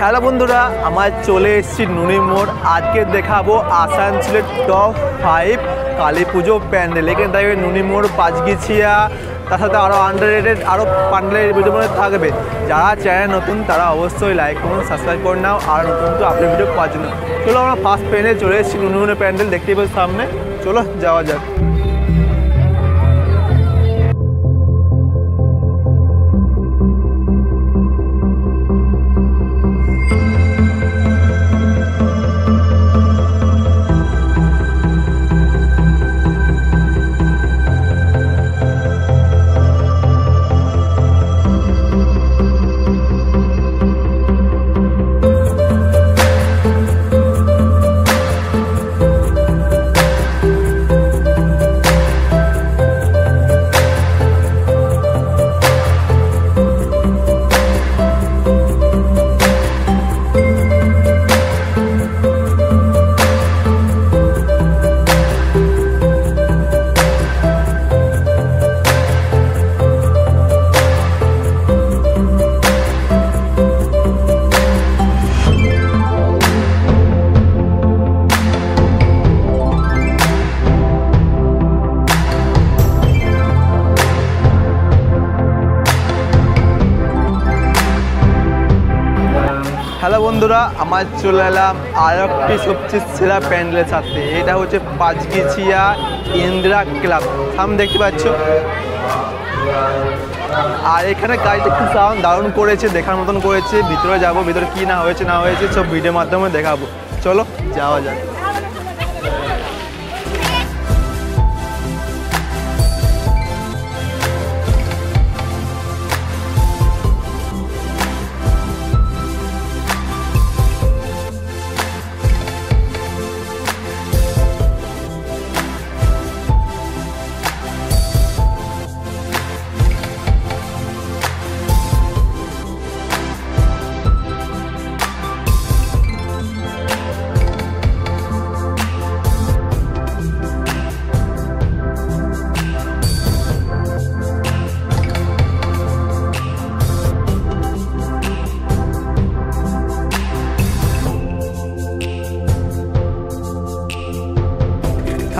Hello বন্ধুরা আমার চলে এসেছি নুনি মোড়। আজকে দেখাবো আসানসোলের টপ ফাইভ কালী পুজো প্যান্ডেল। এখানে থাকবে নুনি মোড়, পাঁচগিছিয়া, তার সাথে আরও আন্ডার রেটেড আরও প্যান্ডেলের ভিডিও থাকবে। যারা চ্যানেল নতুন, তারা অবশ্যই লাইক করুন সাবস্ক্রাইব করে নাও, আর নতুন নতুন আপডেট ভিডিও পাওয়ার জন্য। চলো আমরা ফার্স্ট প্যান্ডেল চলে এসেছি, নুনি মোড়ের প্যান্ডেল দেখতেই পাচ্ছি সামনে। চলো, যাওয়া যাক। বন্ধুরা, আমার চলে এলাম আর একটি সবচেয়ে সেরা প্যান্ডেলের সাথে। এটা হচ্ছে পাঁচগিছিয়া ইন্দিরা ক্লাব। সামনে দেখতে পাচ্ছ? আর এখানে কাজটা খুব সাউন্ড দারুণ করেছে, দেখার মতন করেছে। ভিতরে যাব, ভিতরে কি না হয়েছে না হয়েছে, সব ভিডিওর মাধ্যমে দেখাবো। চলো, যাওয়া যাক।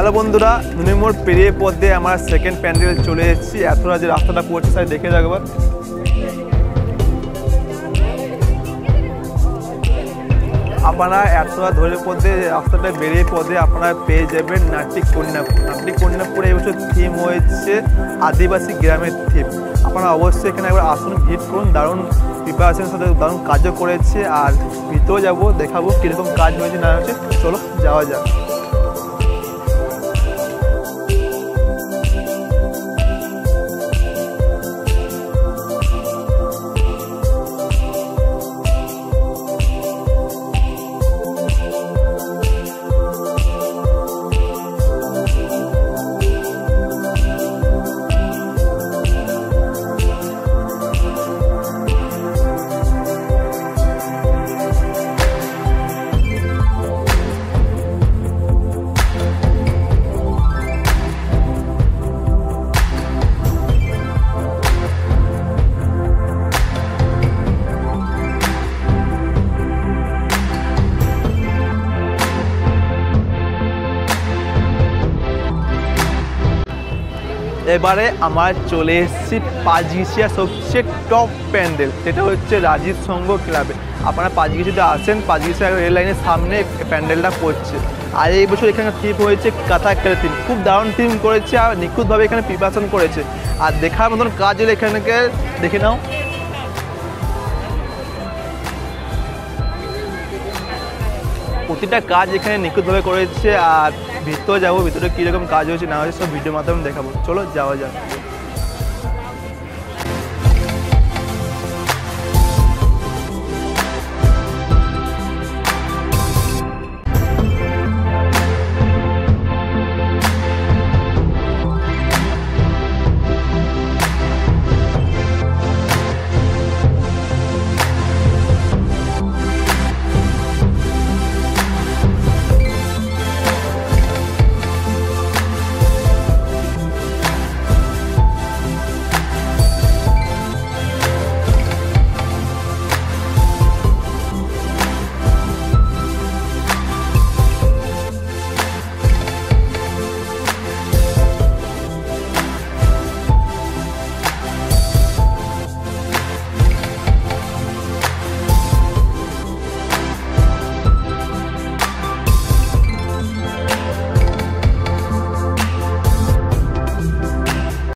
হ্যালো বন্ধুরা নুনিমোড় পেরিয়ে পথ দিয়ে আমার সেকেন্ড প্যান্ডেল চলে এসেছি। এতটা যে রাস্তাটা পড়ছে স্যার দেখে একবার আপনারা এতটা ধরে পথে রাস্তাটা বেরিয়ে পথে আপনারা পেয়ে যাবেন নাটিক কন্যাপুর। নাট্যিক কন্যাপুরে এবছর থিম হয়েছে আদিবাসী গ্রামের থিম আপনারা অবশ্যই এখানে একবার আসুন ভিড় করুন, দারুণ প্রিপারেশনের সাথে দারুণ কাজও করেছে। আর ভিতরেও যাব, দেখাবো কীরকম কাজ হয়েছে না হয়েছে। চলো, যাওয়া যাক। এবারে আমার চলে এসেছি পাঁচগিছিয়া সবচেয়ে টপ প্যান্ডেল সেটা হচ্ছে রাজীব সংঘ ক্লাবে আপনারা পাঁচগিছিতে আসেন পাঁচগিছিয়া রেল লাইনের সামনে প্যান্ডেলটা পড়ছে আর এই বছর এখানে থিম হয়েছে কাঁথা একটা থিম খুব দারুণ থিম করেছে আর নিখুঁতভাবে এখানে প্রিপারেশন করেছে। আর দেখার মতন কাজ হলে এখানকে দেখে নাও। প্রতিটা কাজ এখানে নিখুঁতভাবে করেছে আর ভিতরে যাব, ভিতরে কীরকম কাজ হয়েছে না হয়েছে সব ভিডিওর মাধ্যমে দেখাবো। চলো যাওয়া যাক।